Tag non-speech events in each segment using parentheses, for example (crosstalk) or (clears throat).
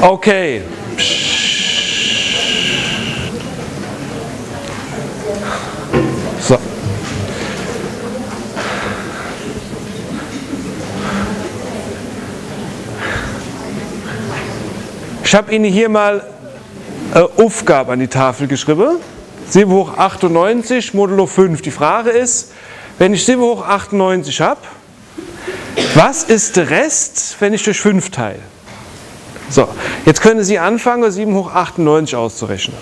Okay. So. Ich habe Ihnen hier mal eine Aufgabe an die Tafel geschrieben. 7 hoch 98 modulo 5. Die Frage ist, wenn ich 7 hoch 98 habe, was ist der Rest, wenn ich durch 5 teile? So, jetzt können Sie anfangen, 7 hoch 98 auszurechnen.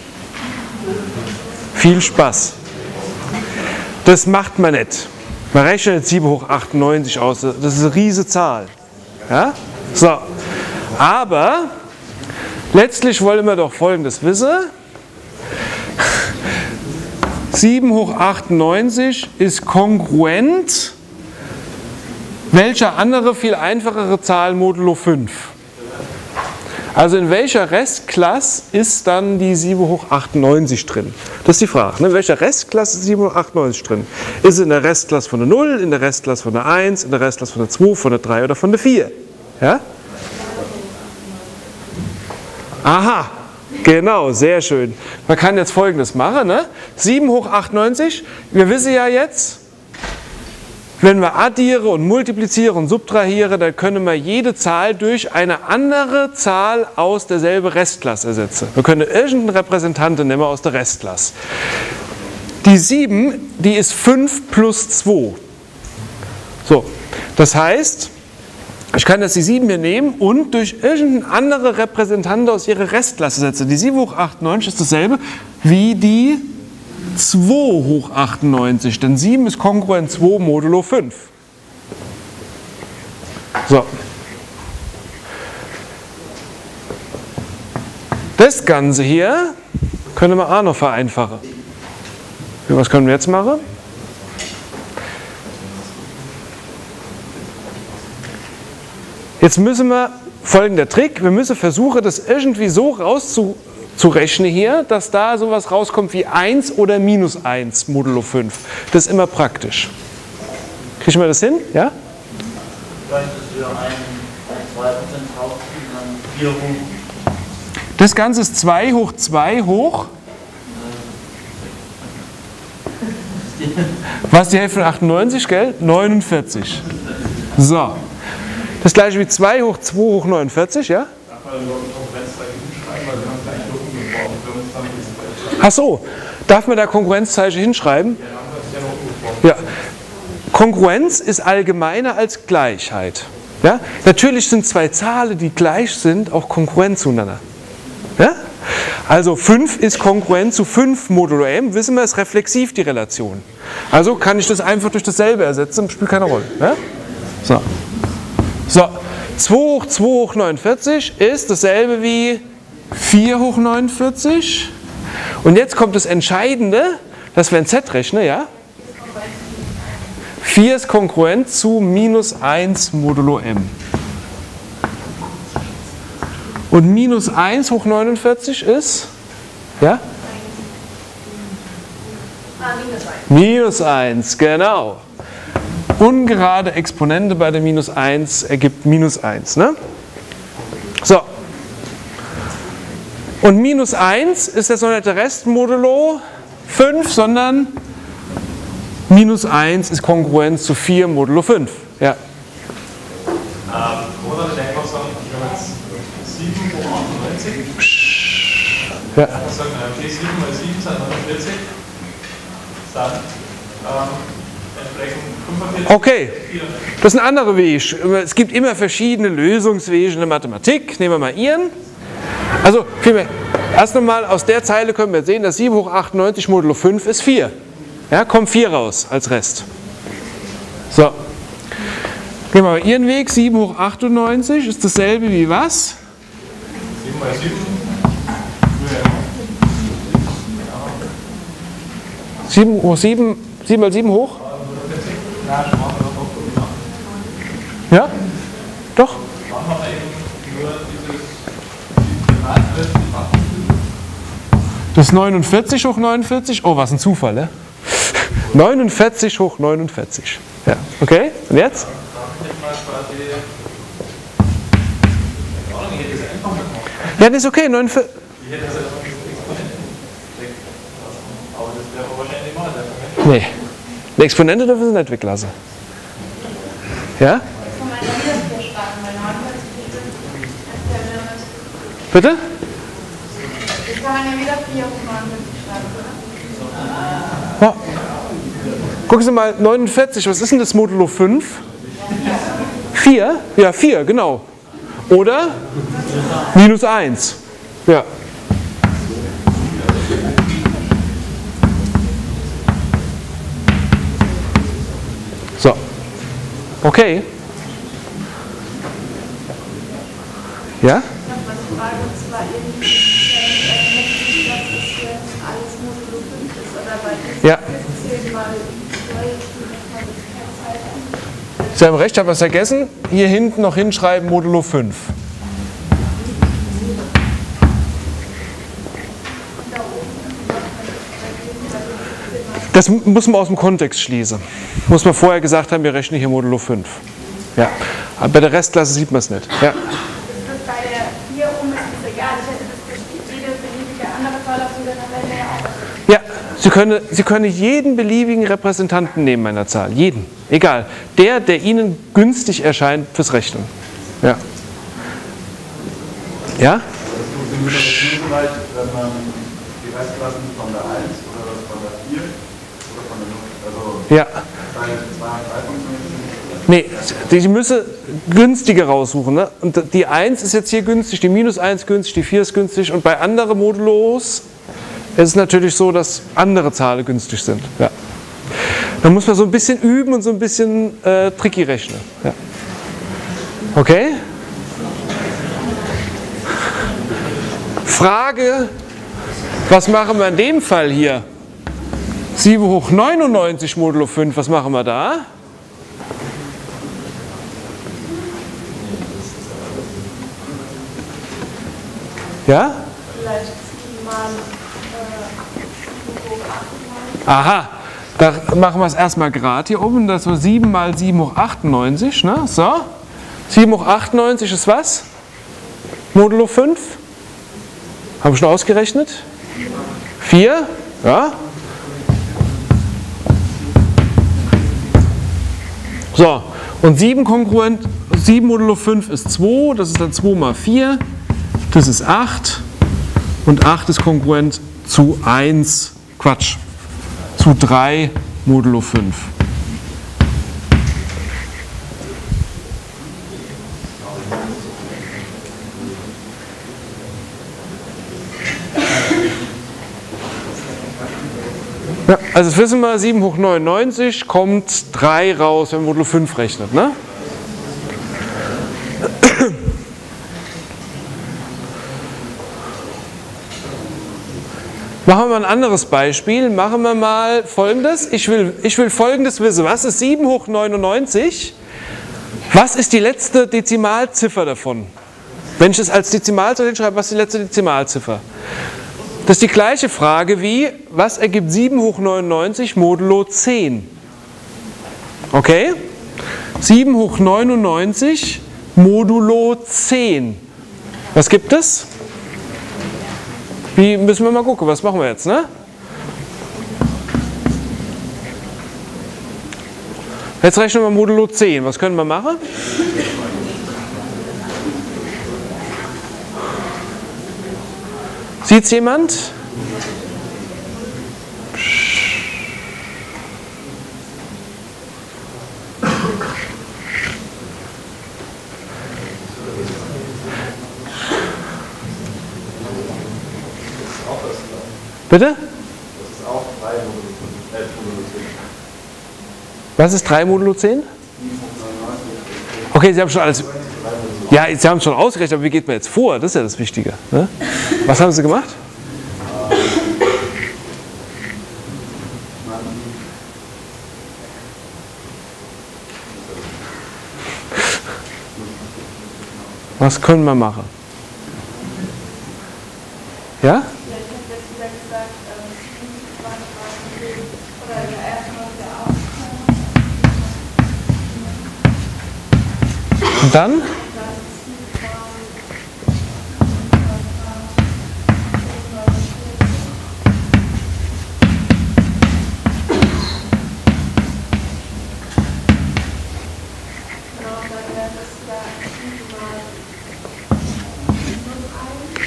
Viel Spaß. Das macht man nicht. Man rechnet nicht 7 hoch 98 aus. Das ist eine riesige Zahl. Ja? So. Aber letztlich wollen wir doch Folgendes wissen. 7 hoch 98 ist kongruent welcher andere viel einfachere Zahl modulo 5? Also in welcher Restklasse ist dann die 7 hoch 98 drin? Das ist die Frage. Ne? In welcher Restklasse ist 7 hoch 98 drin? Ist es in der Restklasse von der 0, in der Restklasse von der 1, in der Restklasse von der 2, von der 3 oder von der 4? Ja? Aha, genau, sehr schön. Man kann jetzt folgendes machen. Ne? 7 hoch 98, wir wissen ja jetzt, wenn wir addiere und multipliziere und subtrahiere, dann können wir jede Zahl durch eine andere Zahl aus derselben Restklasse ersetzen. Wir können irgendeinen Repräsentanten nehmen aus der Restklasse. Die 7, die ist 5 plus 2. So, das heißt, ich kann jetzt die 7 hier nehmen und durch irgendeine andere Repräsentanten aus ihrer Restklasse setzen. Die 7 hoch 98 ist dasselbe wie die 2 hoch 98, denn 7 ist kongruent 2 modulo 5. So. Das Ganze hier können wir auch noch vereinfachen. Was können wir jetzt machen? Jetzt müssen wir, folgender Trick, wir müssen versuchen, das irgendwie so rauszu, zu rechnen hier, dass da sowas rauskommt wie 1 oder minus 1 modulo 5. Das ist immer praktisch. Kriegen wir das hin? Ja? Das Ganze ist 2 hoch 2 hoch. Was die Hälfte von 98, gell? 49. So. Das gleiche wie 2 hoch 2 hoch 49, ja? Ach so, darf man da Konkurrenzzeichen hinschreiben? Ja. Kongruenz ist allgemeiner als Gleichheit. Ja? Natürlich sind zwei Zahlen, die gleich sind, auch konkurrent zueinander. Ja? Also 5 ist konkurrent zu 5 modulo m, wissen wir, ist reflexiv die Relation. Also kann ich das einfach durch dasselbe ersetzen, spielt keine Rolle. Ja? So. so, 2 hoch 2 hoch 49 ist dasselbe wie 4 hoch 49. Und jetzt kommt das Entscheidende, dass wir ein Z rechnen, ja? 4 ist kongruent zu minus 1 modulo m. Und minus 1 hoch 49 ist, ja? Minus 1, genau. Ungerade Exponente bei der minus 1 ergibt minus 1. Ne? So, und minus 1 ist der Restmodulo 5, sondern minus 1 ist kongruent zu 4 modulo 5. Ja. Ähm, oder sagen, ich habe jetzt 7 hoch 98. Ja. Ich kann sagen, okay, 7 mal 7 sind 140. Dann ähm, entsprechend 45. Okay, das ist ein anderer Weg. Es gibt immer verschiedene Lösungswege in der Mathematik. Nehmen wir mal Ihren. Also vielmehr, erst einmal aus der Zeile können wir sehen, dass 7 hoch 98 modulo 5 ist 4. Ja, kommt 4 raus als Rest. So. Gehen wir mal ihren Weg. 7 hoch 98 ist dasselbe wie was? 7 mal 7. 7 hoch 7, 7 mal 7 hoch? Ja? Doch? Das ist 49 hoch 49. Oh, was ein Zufall, ne? 49 hoch 49. Ja, okay? Und jetzt? Ja, das ist okay. 49. Nee. Eine Exponente dürfen Sie nicht weglassen. Ja? Bitte? Kann man ja wieder 4 hoch 49 schreiben, Ja. oder? Gucken Sie mal, 49, was ist denn das Modulo 5? 4? Ja, 4, genau. Oder? Minus 1. Ja. So. Okay. Ja? Nochmal eine Frage, und zwar eben, Ja. 17 mal 12, die Zeit Sie haben recht, ich habe was vergessen. Hier hinten noch hinschreiben Modulo 5. Das muss man aus dem Kontext schließen. Muss man vorher gesagt haben, wir rechnen hier Modulo 5. Ja. Aber bei der Restklasse sieht man es nicht. Ja. 4 oben ist es egal. Ich hätte das jede beliebige andere Zahl auf dieser Tabelle ja auch. Ja, Sie können, Sie können jeden beliebigen Repräsentanten nehmen einer Zahl. Jeden. Egal. Der, der Ihnen günstig erscheint fürs Rechnen. Ja. Ja? Sie müssen vielleicht, wenn man die Restklassen von der 1 oder von der 4 oder von der 0, Ja. bei 2 und 3 funktioniert Nee, Sie müssen günstige raussuchen. Ne? Und die 1 ist jetzt hier günstig, die minus 1 günstig, die 4 ist günstig. Und bei anderen Modulos ist es natürlich so, dass andere Zahlen günstig sind. Ja. Da muss man so ein bisschen üben und so ein bisschen äh, tricky rechnen. Ja. Okay? Frage, was machen wir in dem Fall hier? 7 hoch 99 modulo 5, was machen wir da? Ja? Vielleicht 7 mal äh, 7 hoch 8 mal. Aha, da machen wir es erstmal gerade hier oben. Das war 7 mal 7 hoch 98. Ne? So. 7 hoch 98 ist was? Modulo 5? Haben wir schon ausgerechnet? 4? Ja. So, und 7 kongruent, 7 modulo 5 ist 2, das ist dann 2 mal 4, das ist 8 und 8 ist kongruent zu 1, Quatsch, zu 3 modulo 5. Ja, also das wissen wir, 7 hoch 99 kommt 3 raus, wenn Modulo 5 rechnet. Ne? Machen wir mal ein anderes Beispiel. Machen wir mal folgendes. Ich will, ich will folgendes wissen. Was ist 7 hoch 99? Was ist die letzte Dezimalziffer davon? Wenn ich es als Dezimalziffer schreibe, was ist die letzte Dezimalziffer? Das ist die gleiche Frage wie, was ergibt 7 hoch 99 modulo 10? Okay? 7 hoch 99 modulo 10. Was gibt es? Wie müssen wir mal gucken, was machen wir jetzt, ne? Jetzt rechnen wir modulo 10. Was können wir machen? Sieht's jemand? Bitte? Das ist auch 3 Modulo 5, äh, Modulo 10. Was ist 3 modulo 10? Okay, Sie haben schon alles. Ja, Sie haben es schon ausgerechnet, aber wie geht man jetzt vor? Das ist ja das Wichtige. Ne? Was haben Sie gemacht? Was können wir machen? Und dann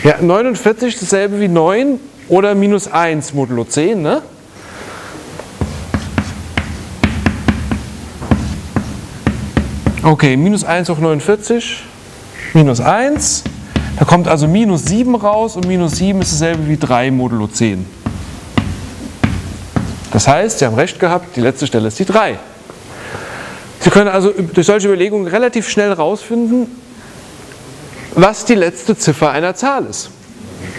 Ja, 49 dasselbe wie 9 oder minus 1 modulo 10, ne? Okay, minus 1 hoch 49, minus 1. Da kommt also minus 7 raus und minus 7 ist dasselbe wie 3 modulo 10. Das heißt, Sie haben recht gehabt, die letzte Stelle ist die 3. Sie können also durch solche Überlegungen relativ schnell herausfinden, was die letzte Ziffer einer Zahl ist.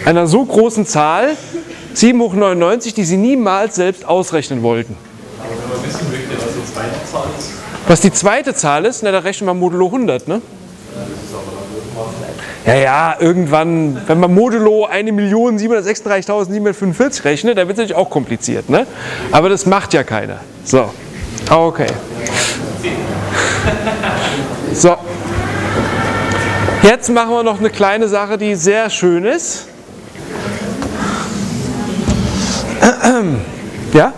Einer so großen Zahl, 7 hoch 99, die Sie niemals selbst ausrechnen wollten. Aber wenn man wissen möchte, was die zweite Zahl ist, Was die zweite Zahl ist, na, da rechnen wir modulo 100, ne? Ja, ja, irgendwann, wenn man modulo 1.736.745 rechnet, dann wird es natürlich auch kompliziert, ne? Aber das macht ja keiner. So, okay. So. Jetzt machen wir noch eine kleine Sache, die sehr schön ist. (clears throat) Ja?